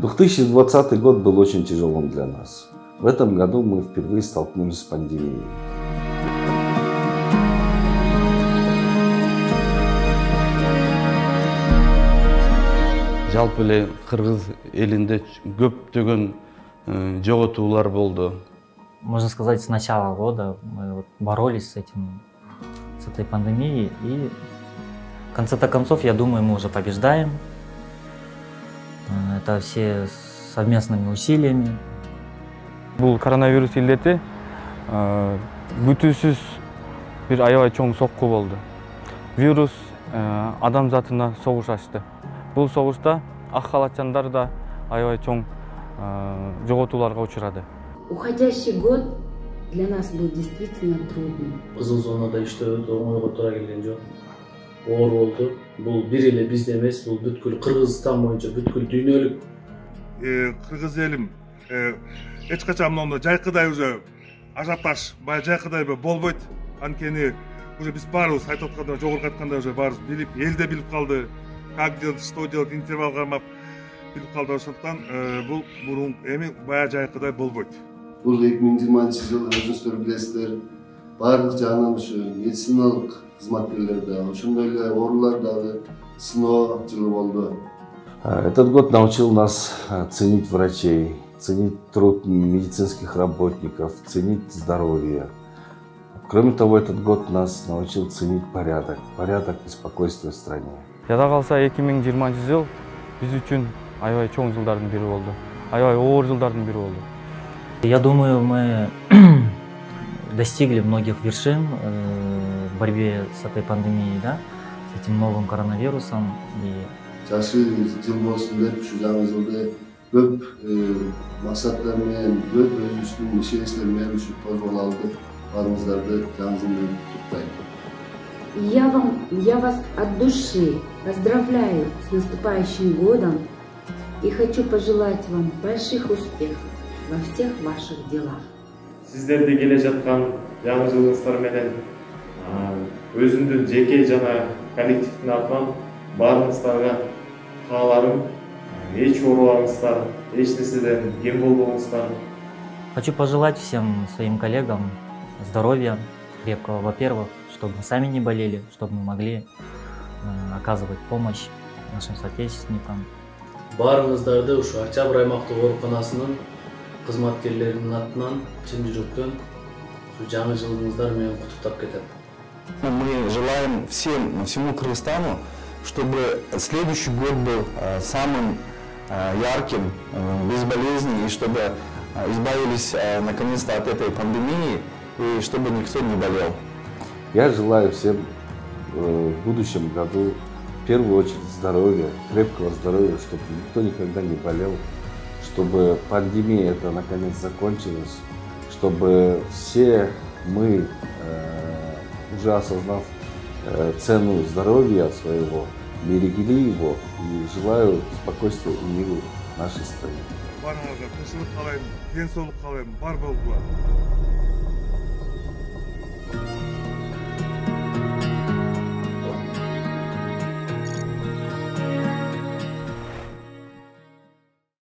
2020 год был очень тяжелым для нас. В этом году мы впервые столкнулись с пандемией. жалпы эле кыргыз элинде көптөгөн жоготуулар болду можно сказать с начала года мы вот боролись с этим с этой пандемией и в конце-то концов я думаю мы уже побеждаем Э, это все совместными усилиями. Был коронавирус елдеті бүтісіз э, бир аябай чоң сокку болду. Вирус э, адам затына ачты ашты. согушта соғышта халатчандар да аябай чоң жоготууларга учурады. Уходящий год для нас был действительно трудным. Кызыл зонада ишти оңойго туура келген жок оор болду бул бир эле бизде эмес бул бүткүл кыргызстан боюнча бүткүл дүйнөлүк кыргыз элим эч качан моундай жайкыдай уже ажиотаж баягы жайкыдай болбойт анткени уже биз баарыбыз айтып аткандай жогорку айткандай уже баарыбыз билип эл да билип калды как делать что делать интервал кармап билип калды ошондуктан бул мурун эми баягы жайкыдай болбойт бул эки миң жыйырманчы жыл өзүңүздөр билесиздер баардык жагынан ушу медициналык кызматкерлер дагы ошондой эле оорулар дагы сыноо жылы болду. Этот год научил нас ценить врачей ценить труд медицинских работников ценить здоровье. Кроме того этот год нас научил ценить порядок порядок и спокойствие в стране. Жада калса эки миң жыйырманчы жыл биз үчүн аябай чоң жылдардын бири болду аябай оор жылдардын бири болду. Я думаю мы достигли многих вершин в борьбе с этой пандемией да с этим новым коронавирусом и көп максаттар менен көп өзүбүздүн ишеничтер менен ушу козгола алдык баарыңыздарды жаңы жыл менен куттуктайм Я, вам, я вас от души поздравляю с наступающим годом и хочу пожелать вам больших успехов во всех ваших делах. Сіздерде келе жатқан жаңы жылыңыздар менен өзүмдүн жеке жана коллективдин атынан баарыңыздарга кааларым эч оорубаңыздар эч нерседен кем болбоңуздар хочу пожелать всем своим коллегам здоровья крепкого во первых чтобы мы сами не болели, чтобы мы могли э, оказывать помощь нашим соотечественникам. Баарыңыздарды ушу Октябрь аймактык ооруканасынын кызматкерлеринин атынан чын жүрөктөн ушу жаңы жылыңыздар менен куттуктап кетем. Мы желаем всем, всему Кыргызстану, чтобы следующий год был э, самым э, ярким, без болезней, и чтобы избавились наконец-то от этой пандемии, и чтобы никто не болел. Я желаю всем э, в будущем году в первую очередь здоровья, крепкого здоровья, чтобы никто никогда не болел, чтобы пандемия это наконец закончилась, чтобы все мы, э, уже осознав э, цену здоровья своего, берегли его и желаю спокойствия и миру нашей стране. барыңызға